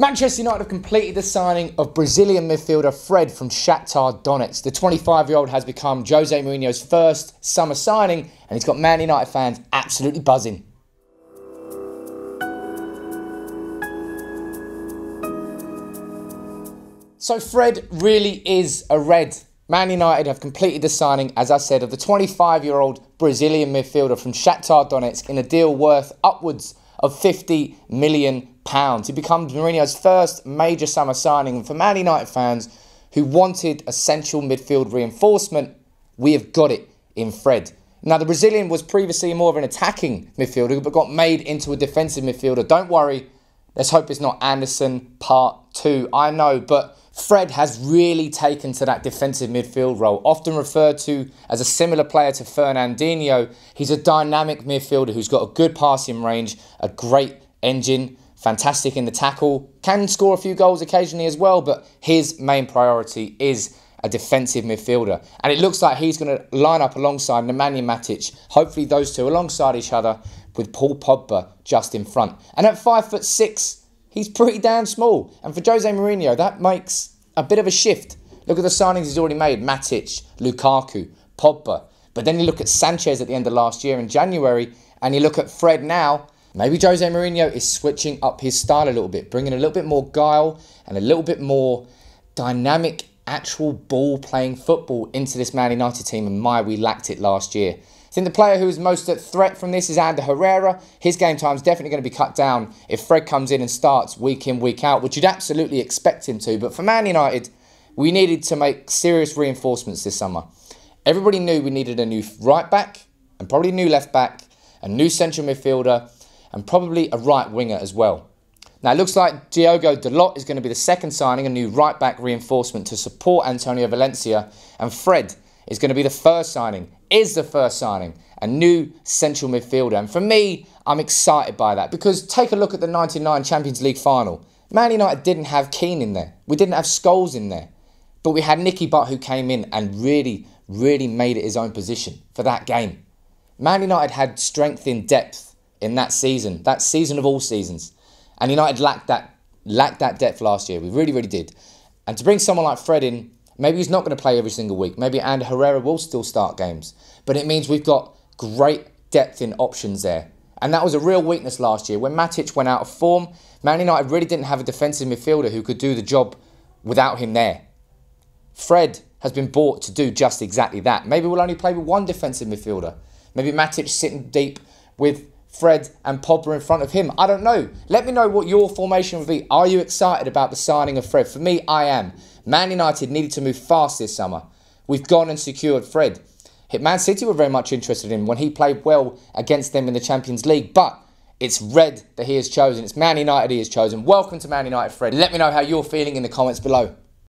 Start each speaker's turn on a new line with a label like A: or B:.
A: Manchester United have completed the signing of Brazilian midfielder Fred from Shakhtar Donetsk. The 25-year-old has become Jose Mourinho's first summer signing and he's got Man United fans absolutely buzzing. So Fred really is a red. Man United have completed the signing, as I said, of the 25-year-old Brazilian midfielder from Shakhtar Donetsk in a deal worth upwards of 50 million. He becomes Mourinho's first major summer signing. And for Man United fans who wanted a central midfield reinforcement, we have got it in Fred. Now, the Brazilian was previously more of an attacking midfielder, but got made into a defensive midfielder. Don't worry. Let's hope it's not Anderson part two. I know, but Fred has really taken to that defensive midfield role, often referred to as a similar player to Fernandinho. He's a dynamic midfielder who's got a good passing range, a great engine, fantastic in the tackle, can score a few goals occasionally as well, but his main priority is a defensive midfielder. And it looks like he's going to line up alongside Nemanja Matic, hopefully those two alongside each other with Paul Pogba just in front. And at five foot six, he's pretty damn small. And for Jose Mourinho, that makes a bit of a shift. Look at the signings he's already made Matic, Lukaku, Pogba. But then you look at Sanchez at the end of last year in January, and you look at Fred now. Maybe Jose Mourinho is switching up his style a little bit, bringing a little bit more guile and a little bit more dynamic, actual ball playing football into this Man United team. And my, we lacked it last year. I think the player who is most at threat from this is Ander Herrera. His game time is definitely going to be cut down if Fred comes in and starts week in, week out, which you'd absolutely expect him to. But for Man United, we needed to make serious reinforcements this summer. Everybody knew we needed a new right back and probably a new left back, a new central midfielder, and probably a right winger as well. Now, it looks like Diogo Dalot is going to be the second signing, a new right back reinforcement to support Antonio Valencia, and Fred is going to be the first signing, is the first signing, a new central midfielder. And for me, I'm excited by that because take a look at the 99 Champions League final. Man United didn't have Keane in there. We didn't have Scholes in there. But we had Nicky Butt who came in and really, really made it his own position for that game. Man United had strength in depth in that season, that season of all seasons. And United lacked that, lacked that depth last year. We really, really did. And to bring someone like Fred in Maybe he's not going to play every single week. Maybe Ander Herrera will still start games. But it means we've got great depth in options there. And that was a real weakness last year. When Matic went out of form, Man United really didn't have a defensive midfielder who could do the job without him there. Fred has been bought to do just exactly that. Maybe we'll only play with one defensive midfielder. Maybe Matic sitting deep with Fred and Pogba in front of him. I don't know. Let me know what your formation would be. Are you excited about the signing of Fred? For me, I am. Man United needed to move fast this summer. We've gone and secured Fred. Man City were very much interested in him when he played well against them in the Champions League, but it's Red that he has chosen. It's Man United he has chosen. Welcome to Man United, Fred. Let me know how you're feeling in the comments below.